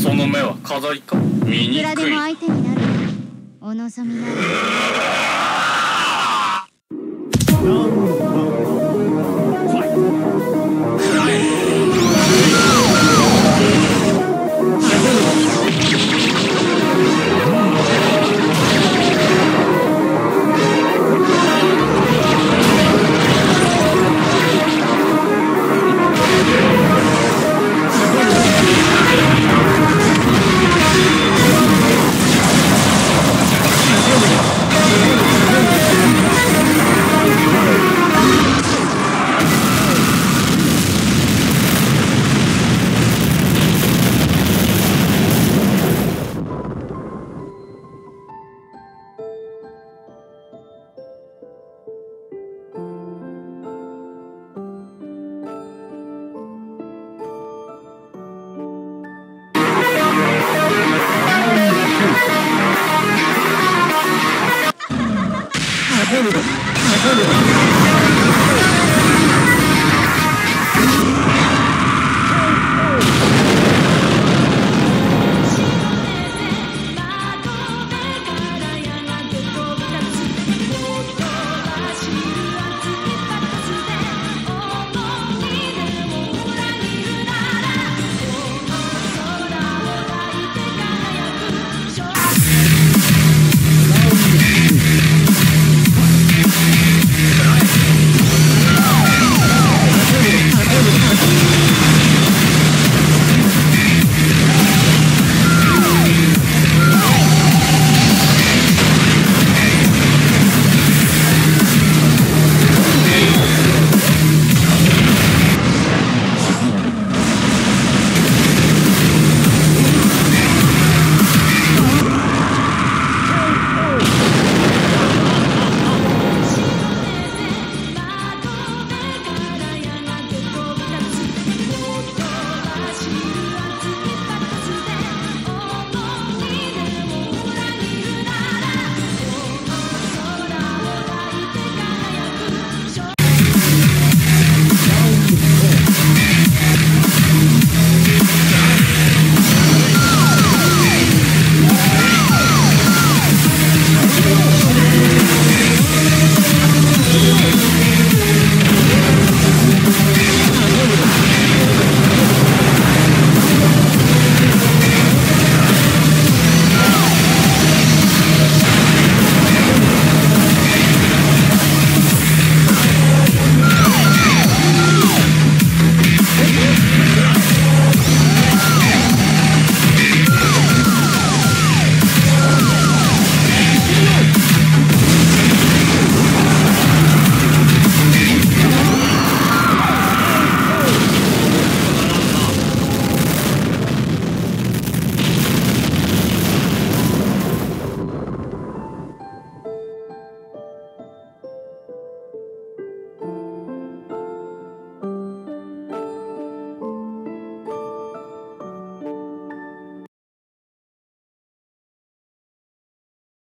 その目は飾りか？見にいくらでも相手になる。お望みなら。何